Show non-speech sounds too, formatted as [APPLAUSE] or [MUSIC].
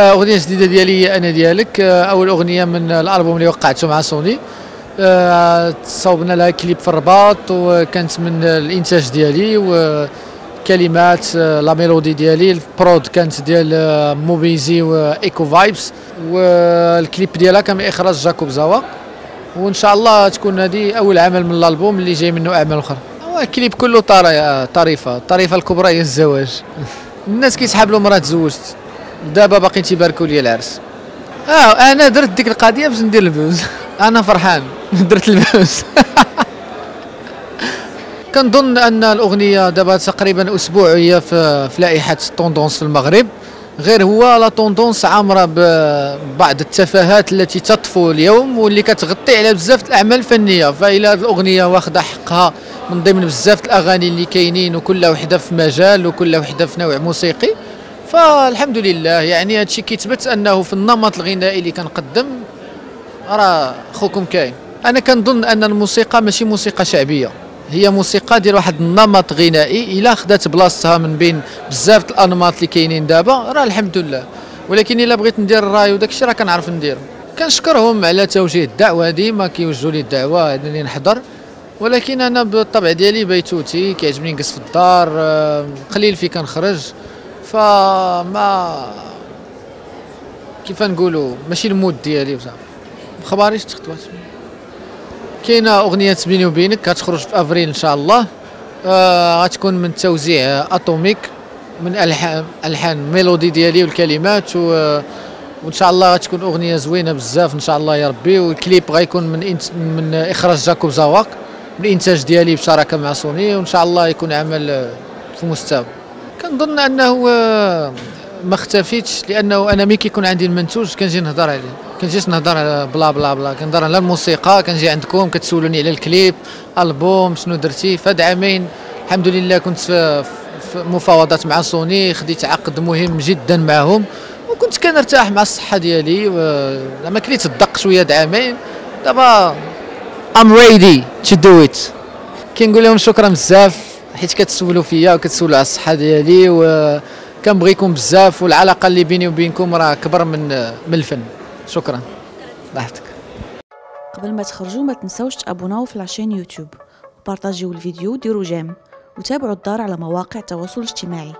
أغنية جديدة ديالي أنا ديالك. أول أغنية من الألبوم اللي وقعته مع سوني. آه، صوبنا لها كليب في الرباط وكانت من الإنتاج ديالي وكلمات آه، la mélodie ديالي ال prod كانت ديال آه، موبيزي وايكو فايبس والكليب ديالها كان من إخراج جاكوب زاوا. وإن شاء الله تكون هذه أول عمل من الألبوم اللي جاي منه أعمال أخرى. الكليب كله طريفة. الطريفة الكبرى هي الزواج. الناس كيسحب له مراه تزوجت. دابا باقي تيباركوا لي العرس. آه أنا درت ديك القضية باش ندير ال buzz [LAUGHS] أنا فرحان. [LAUGHS] درت ال buzz [LAUGHS] كنظن أن الأغنية دابا تقريبا أسبوع هي في, في لائحة tendances في المغرب. غير هو la tendance عامرة ببعض التفاهات التي تطفو اليوم واللي كتغطي على بزاف الأعمال الفنية. فإلا الأغنية واخدة حقها من ضمن بزاف الأغاني اللي كاينين وكل وحدة في مجال وكل وحدة في نوع موسيقي. فالحمد لله يعني هذا الشيء كيثبت أنه في النمط الغنائي اللي كنقدم راه خوكم كاين. أنا كنظن أن الموسيقى ماشي موسيقى شعبية هي موسيقى ديال واحد النمط غنائي. إلا خدات بلاصتها من بين بزاف الأنماط اللي كاينين دابا راه الحمد لله. ولكن إلا بغيت ندير الراي وداك الشيء راه كنعرف ندير. كنشكرهم على توجيه الدعوة ديما كيوجهوا لي الدعوة انني نحضر. ولكن أنا بالطبع ديالي بيتوتي كيعجبني نجلس في الدار قليل في كنخرج. فما كيف نقولوا ماشي ال mood ديالي بصح. خباريش تخطوات كاينة أغنية بيني وبينك كتخرج في أفريل إن شاء الله. آه غتكون من توزيع أتوميك من الحان ألحان mélodie ديالي والكلمات و وإن شاء الله غتكون أغنية زوينة بزاف إن شاء الله يا ربي. والكليب غيكون من من إخراج جاكوب زواق. من الإنتاج ديالي بشراكة مع سوني وإن شاء الله يكون عمل في مستوى. كنظن أنه آه، ما اختفيتش لأنه أنا ملي كيكون عندي المنتوج كنجي نهضر عليه. كنجيش نهضر بلا بلا بلا كنهضر على الموسيقى كنجي عندكم كتسولوني على الكليب ألبوم شنو درتي. فهاد عامين الحمد لله كنت في, مفاوضات مع سوني خديت عقد مهم جدا معهم وكنت كنرتاح مع الصحة ديالي زعما كليت الدق شوية د عامين. دابا I'm ready to do it كنقول لهم شكرا بزاف حيت كتسولوا فيا وكتسولوا على الصحه ديالي وكنبغيكم بزاف والعلاقة اللي بيني وبينكم راه اكبر من من الفن. شكرا. راحتك قبل ما تخرجوا ما تنسوش تابوناو في la chaîne يوتيوب. وبارطاجيو الفيديو وديروا j'aime. وتابعوا الدار على مواقع التواصل الاجتماعي.